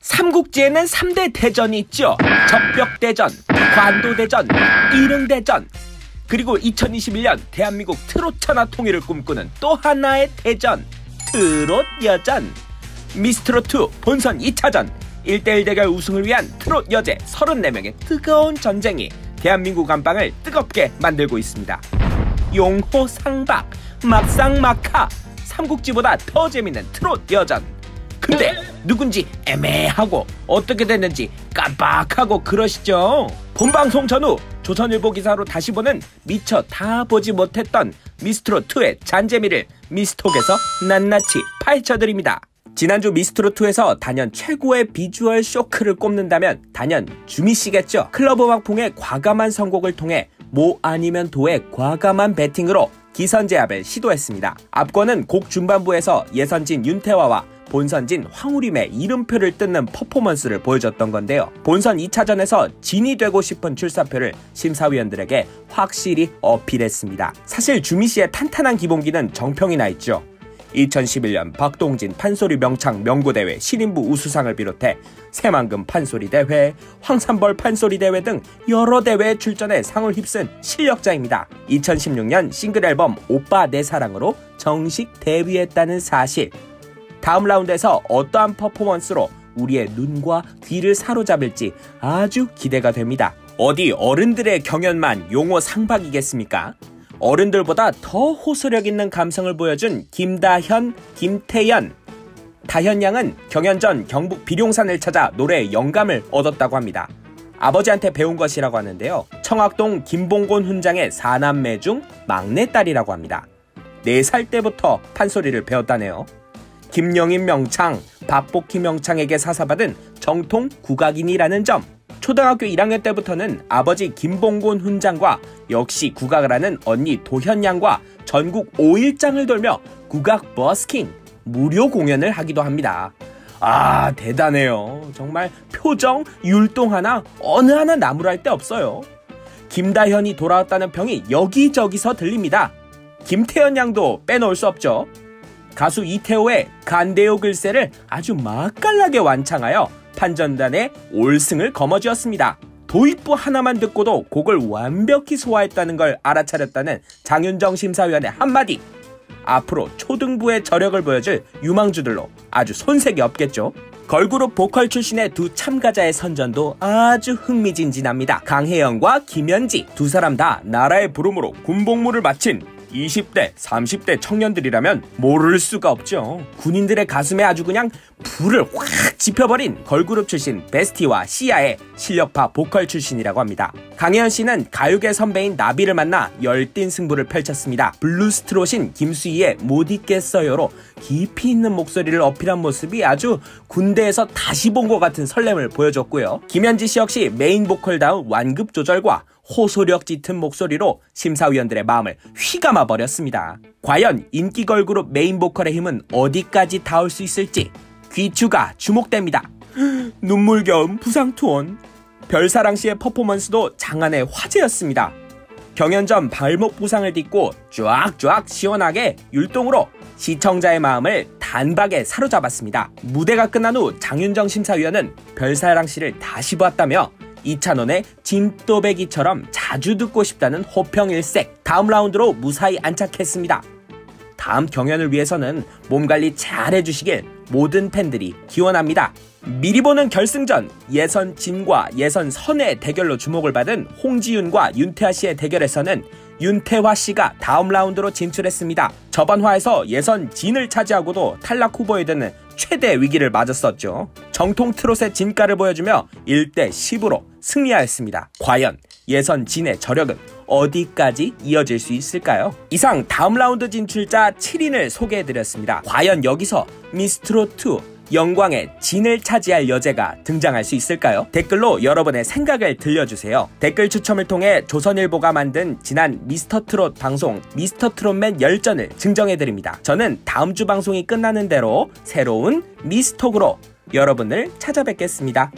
삼국지에는 3대 대전이 있죠. 적벽대전, 관도대전, 이릉대전. 그리고 2021년 대한민국 트롯 천하 통일을 꿈꾸는 또 하나의 대전, 트롯 여전. 미스트롯2 본선 2차전 1대1 대결 우승을 위한 트롯 여제 34명의 뜨거운 전쟁이 대한민국 안방을 뜨겁게 만들고 있습니다. 용호 상박, 막상 막하, 삼국지보다 더 재밌는 트롯 여전. 근데 누군지 애매하고 어떻게 됐는지 깜빡하고 그러시죠? 본방송 전후 조선일보 기사로 다시 보는 미처 다 보지 못했던 미스트롯2의 잔재미를 미스톡에서 낱낱이 파헤쳐드립니다. 지난주 미스트롯2에서 단연 최고의 비주얼 쇼크를 꼽는다면 단연 주미씨겠죠. 클럽 음악풍의 과감한 선곡을 통해 모 아니면 도의 과감한 배팅으로 기선 제압을 시도했습니다. 앞권은 곡 중반부에서 예선진 윤태화와 본선진 황우림의 이름표를 뜯는 퍼포먼스를 보여줬던 건데요. 본선 2차전에서 진이 되고 싶은 출사표를 심사위원들에게 확실히 어필했습니다. 사실 주미 씨의 탄탄한 기본기는 정평이 나 있죠. 2011년 박동진 판소리 명창 명구대회 신인부 우수상을 비롯해 새만금 판소리 대회, 황산벌 판소리 대회 등 여러 대회에 출전해 상을 휩쓴 실력자입니다. 2016년 싱글 앨범 오빠 내 사랑으로 정식 데뷔했다는 사실. 다음 라운드에서 어떠한 퍼포먼스로 우리의 눈과 귀를 사로잡을지 아주 기대가 됩니다. 어디 어른들의 경연만 용어 상박이겠습니까? 어른들보다 더 호소력 있는 감성을 보여준 김다현, 김태연. 다현 양은 경연 전 경북 비룡산을 찾아 노래에 영감을 얻었다고 합니다. 아버지한테 배운 것이라고 하는데요. 청학동 김봉곤 훈장의 사남매 중 막내딸이라고 합니다. 4살 때부터 판소리를 배웠다네요. 김영인 명창, 박복희 명창에게 사사받은 정통 국악인이라는 점. 초등학교 1학년 때부터는 아버지 김봉곤 훈장과 역시 국악을 하는 언니 도현양과 전국 5일장을 돌며 국악 버스킹 무료 공연을 하기도 합니다. 아 대단해요. 정말 표정, 율동 하나 어느 하나 나무랄 데 없어요. 김다현이 돌아왔다는 평이 여기저기서 들립니다. 김태현 양도 빼놓을 수 없죠. 가수 이태호의 간대요 글쎄를 아주 맛깔나게 완창하여 판전단의 올승을 거머쥐었습니다. 도입부 하나만 듣고도 곡을 완벽히 소화했다는 걸 알아차렸다는 장윤정 심사위원의 한마디. 앞으로 초등부의 저력을 보여줄 유망주들로 아주 손색이 없겠죠. 걸그룹 보컬 출신의 두 참가자의 선전도 아주 흥미진진합니다. 강혜영과 김현지 두 사람 다 나라의 부름으로 군복무를 마친 20대, 30대 청년들이라면 모를 수가 없죠. 군인들의 가슴에 아주 그냥 불을 확 지펴버린 걸그룹 출신 베스티와 씨야의 실력파 보컬 출신이라고 합니다. 강혜연 씨는 가요계 선배인 나비를 만나 열띤 승부를 펼쳤습니다. 블루스트롯인 김수희의 못 잊겠어요로 깊이 있는 목소리를 어필한 모습이 아주 군대에서 다시 본 것 같은 설렘을 보여줬고요. 김연지 씨 역시 메인 보컬다운 완급 조절과 호소력 짙은 목소리로 심사위원들의 마음을 휘감아 버렸습니다. 과연 인기 걸그룹 메인 보컬의 힘은 어디까지 닿을 수 있을지 귀추가 주목됩니다. 눈물겨움 부상투원 별사랑 씨의 퍼포먼스도 장안의 화제였습니다. 경연 전 발목 부상을 딛고 쫙쫙 시원하게 율동으로 시청자의 마음을 단박에 사로잡았습니다. 무대가 끝난 후 장윤정 심사위원은 별사랑 씨를 다시 보았다며 이찬원의 진또배기처럼 자주 듣고 싶다는 호평일색 다음 라운드로 무사히 안착했습니다. 다음 경연을 위해서는 몸 관리 잘 해주시길 모든 팬들이 기원합니다. 미리 보는 결승전 예선 진과 예선 선의 대결로 주목을 받은 홍지윤과 윤태아 씨의 대결에서는 윤태화 씨가 다음 라운드로 진출했습니다. 저번 화에서 예선 진을 차지하고도 탈락 후보에 드는 최대 위기를 맞았었죠. 정통 트롯의 진가를 보여주며 1대 10으로 승리하였습니다. 과연 예선 진의 저력은 어디까지 이어질 수 있을까요? 이상 다음 라운드 진출자 7인을 소개해드렸습니다. 과연 여기서 미스트롯2 영광의 진을 차지할 여제가 등장할 수 있을까요? 댓글로 여러분의 생각을 들려주세요. 댓글 추첨을 통해 조선일보가 만든 지난 미스터트롯 방송 미스터트롯맨 열전을 증정해드립니다. 저는 다음 주 방송이 끝나는 대로 새로운 미스톡으로 여러분을 찾아뵙겠습니다.